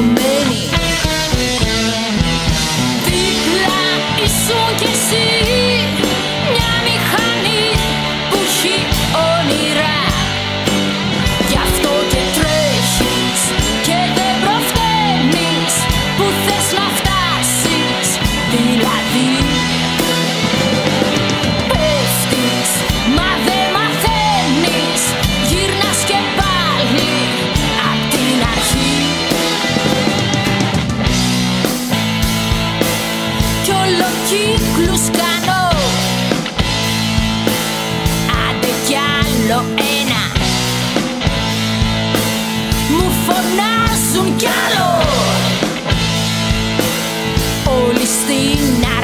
make κύκλους κάνω. Άντε κι άλλο ένα. Μου φωνάζουν κι άλλο. Όλοι στην αρχή